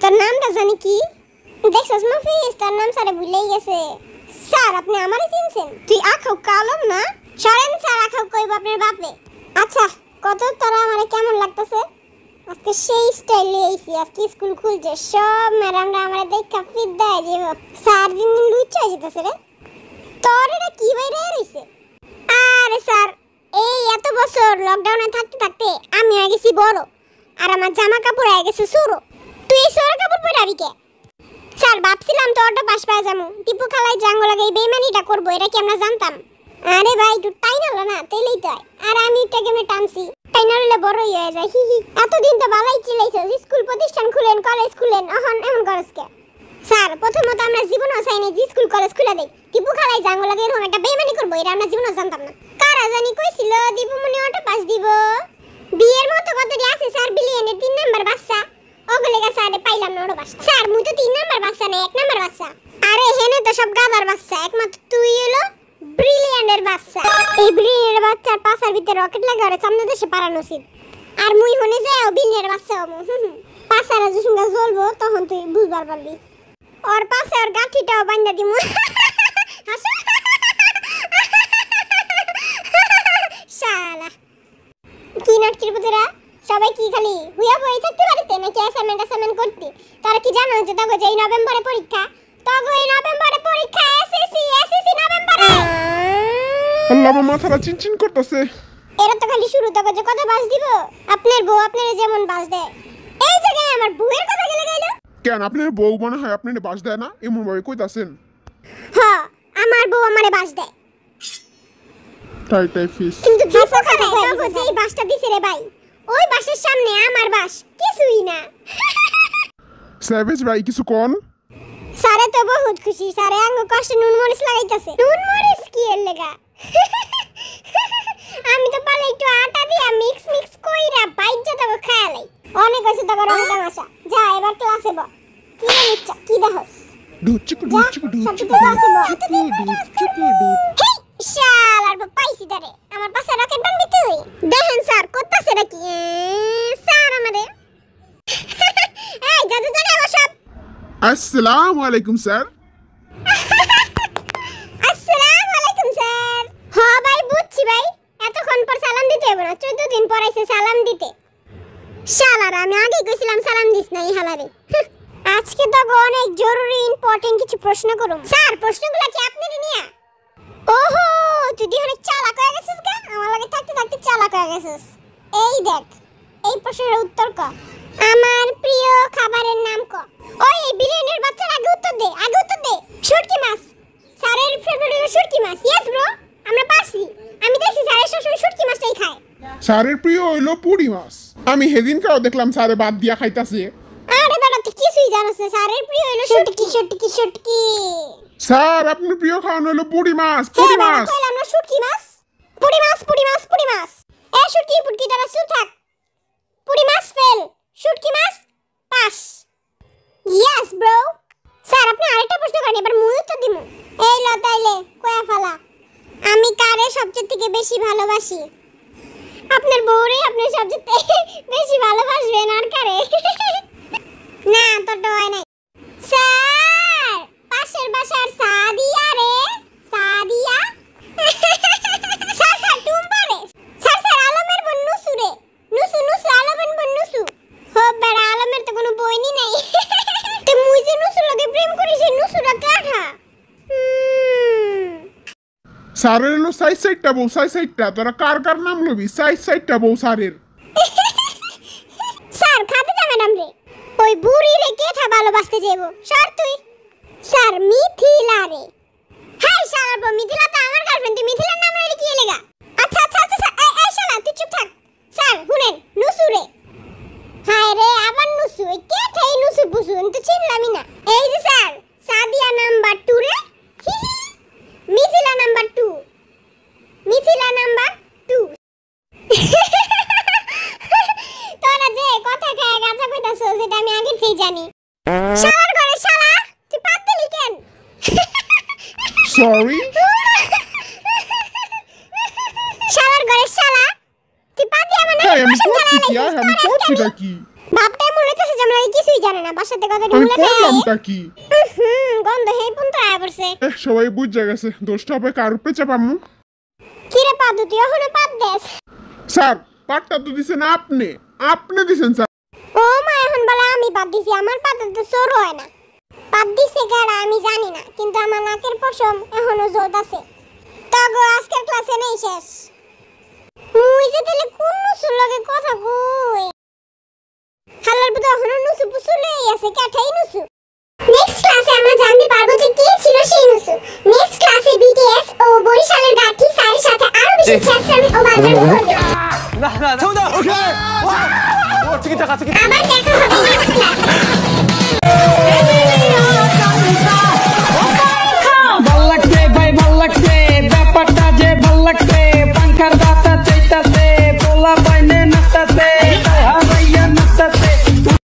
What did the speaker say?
তোর নামটা জানি কি দেখছস মফিস তোর নাম স্যারে ভুলেই গেছে স্যার, আপনি আমারে চিনছেন। তুই আখাও কালম না? সরেন স্যার আখাও কইব আপনার বাপে আচ্ছা কত তোরা আমারে কেমন লাগতেছে? আজকে সেই স্টাইলে আইছি, আজকে স্কুল খুলছে, সব ম্যাডামরা আমারে দেখা ফিট দেয় যে স্যার দিন দিন লুচ্চা যেতেছে রে। তোর এটা কি বাইরে রইছে আরে স্যার, এই এত বছর লকডাউনে থাকতে থাকতে আমি হয়ে গেছি বড়, আর আমার জামা কাপড় হয়ে গেছে সরো। তুই সরো কাপড় পরে আবি কে? স্যার, ভাবছিলাম তো অটো পাশ পাওয়া যাব। টিপু খালাই জাঙ্গ লাগে এই বেমানিটা করব, এটা কি আমরা জানতাম? আরে ভাই, একটু টাইন হলো না? তেলেই তো আর আমি একটা গেমে টানছি? টাইন হলে বড়ই হয়ে যায়, হি হি। এতদিন তো ভালোই চিলাইছো, স্কুল প্রতিষ্ঠান খুলেন, কলেজ খুলেন এখন এমন করস কে? স্যার, প্রথমত আমরা জীবনও চাইনি যে স্কুল, কলেজ খুলে দেই। টিপু খালাই জাঙ্গ লাগে এরকম একটা বেমানি করব, এটা আমরা জীবনও জানতাম না। কারা জানি কইছিল দীপুমনি অটো পাস দিব। বিয়ের মতো কত আছে, স্যার, বিলিয়নের তিন নাম্বার বাচ্চা। ওগুলো গেছে, আরে পাইলাম না পাস স্যার, মুই তো তিন নাম্বার বাচ্চা না, এক নাম্বার বাচ্চা। আরে হেনে তো সব গাদার বাচ্চা, একমাত্র তুই হলো ব্রিলিয়ান্টের বাচ্চা। এই ব্রিলিয়ান্টের বাচ্চার পাশার ভিতরে রকেট লাগে ওরে সামনে দেশে পারানো উচিত আর মুই হনে যায় বিলিয়নের বাচ্চা হব পাশারা যে সঙ্গে জ্বলবো, তখন তুই বুঝবার পারবি। ওর পাশে ওর গাঠিটাও বান্ধা দিমু। হাসো। শালা। কি নাটকির পুতেরা? সবাই কি খালি? হুইয়া বই থাকতে পারিতে নাকি অ্যাসাইনমেন্ট অ্যাসাইনমেন্ট করতে? তারা কি জানো যে তখন যে এই নভেম্বরে পরীক্ষা? তখন এই নভেম্বরে পরীক্ষা এসএসসি এসএসসি নভেম্বরে! আল্লাহ আমার মাথাটা চিনচিন করতেছে। এরা তো খালি শুরু তখন যে কত বাস দিব? আপনার বউ আপনার যেমন বাস দেয়। এই জায়গায় আমার বউয়ের কথা গেলে গেল। কেন? আপনার বউ মনে হয় আপনার বাস দেয় না? এমন ভাবে কইতাছেন। হ্যাঁ আমার বউ আমারে বাস দেয়। টাই টাই ফিস। কিন্তু খানে তখন যেই বাসটা দিছে রে ভাই ওই বাসের সামনে আমার বাস কিছুই না। স্যাভেজ ভাই কিছু কোন? সারে তো বহুত খুশি সারে আঙ্গ কষ্ট নুন মরিচ লাগাইতেছে। নুন মরিচ কি এর লেগা? আমি তো পালে একটু আটা দিয়া মিক্স মিক্স কইরা বাইক যা তবে খায়ালাই অনেক হয়েছে তবে রং তামাশা। যা এবার ক্লাসে ব। কি নিচ্ছ কি দেখস? ডুচুকু ডুচুকু ডুচুকু ডুচুকু ডুচুকু হেই শালার পাইছি তারে। আমার পাশে রকেট বানবি তুই দেখেন স্যার করতেছে নাকি স্যার আমাদের এই যা যা জায়গায় সব আসসালামু আলাইকুম স্যার আসসালামু আলাইকুম স্যার হ্যাঁ ভাই, বুঝছি ভাই। এতক্ষণ পর সালাম দিতে হবে না। চোদ্দ দিন পর এসে সালাম দিতে। শালার, আমি আগে কইছিলাম সালাম দিস নাই হালারে। আজকে তো অনেক জরুরি ইম্পর্টেন্ট কিছু প্রশ্ন করুম। স্যার, প্রশ্নগুলো কি আপনি নিয়া? ওহো, তুই দি অনেক চালাক হয়ে গেছিস গা? আমার লাগে থাকতে থাকতে চালাক হয়ে গেছিস। এই দেখ, এই প্রশ্নের উত্তর ক। আমার প্রিয় স্যারের প্রিয় হইল পুরি মাছ। আমি সেদিনকাও দেখলাম স্যারে বাদ দিয়া খাইতাছে। আরে বেটা তুই কিছুই জানোস না স্যারের প্রিয় হলো শুটকি। শুটকি শুটকি স্যার আপনার প্রিয় খাওয়ানো হলো পুরি মাছ হ্যাঁ পুরি মাছ। কইলাম না শুটকি মাছ? পুরি মাছ পুরি মাছ পুরি মাছ। এ শুটকি পুটকি তারা চুপ থাক। পুরি মাছ ফেল শুটকি মাছ পাস। ইয়েস ব্রো স্যার আপনি আরেকটা প্রশ্ন করেন এবার মুই উত্তর দিমু। এই ল তাইলে কয়া ফালা। আমি কারে সবচেয়ে থেকে বেশি ভালোবাসি? আপনার বউরে আপনার সবচেয়ে বেশি ভালোবাসবেন আর কারে না তোর হয় নাই। স্যার পাশের বাসার সাদিয়া রে সাদিয়া স্যার স্যার টুম্পা রে স্যার স্যার আলমের বোন নুসু রে নুসু নুসু আলমের বোন নুসু হো বেড়া আলমের তো কোনো বইনি নাই তে মুই যে নুসু লগে প্রেম করি সেই নুসুটা কাঠা হুম স্যারের হলো সাইড সাইডটা বউ সাইড সাইডটা তোরা কার কার নাম লবি? সাইড সাইডটা বউ স্যারের। স্যার খাতে যাবে নাম রে। ওই বুড়ি রে কেঠা ভালোবাসতে যাইব? স্যার তুই? স্যার, মিথিলা রে। হ্যাঁ স্যার মিথিলা তো আমার গার্লফ্রেন্ড তুই মিথিলার নাম রে কি লেগা আচ্ছা আচ্ছা আচ্ছা স্যার এই এই শালা তুই চুপ থাক স্যার শুনেন নুসু রে হাই রে আবার নুসু এই কেঠাই নুসু পুসু আমি তো চিনলামই না এই যে স্যার সাদিয়া নাম্বার টু রে হি হি। মিথিলা নাম্বার সরি শালার ঘরের শালা। তুই পাতি আমার হ্যাঁ আমি করছি কি? আর আমি করছিটা কি? বাপটাই মনে হচ্ছে যে আমরা কিছুই জানে না বাসাতে কথা আমি ঢুলে করলামটা কি? হুম গন্ধ হেই পুন তো আয়া পড়ছে। সবাই বুঝে গেছে দোষটা হবে কার উপরে চাপামু। কিরে পাদু তুই এখনও পাত দেস? স্যার পাটটা তো দিছেন আপনি। আপনি দিছেন স্যার। ও মা এখন বলে আমি পাত দিছি আমার পাতে তো সর হয় না। বাদ দিছে গাড়া আমি জানি না কিন্তু আমার নাকের পশম এখনও জোর আছে তবে আজকের ক্লাসে নেই শেষ মুই যে তাহলে কোন নুসুর লগে কথা কই হালার বুদা এখনও নুসু পুসু নেই আছে কাঠাই নুসু নেক্সট ক্লাসে আমরা জানতে পারব যে কে ছিল সেই নুসু নেক্সট ক্লাসে বিটিএস ও বরিশালের গাঠি স্যারের সাথে আরও বেশি চ্যাটসামি ও বাজার করবে না না না ওকে আবার দেখা হবে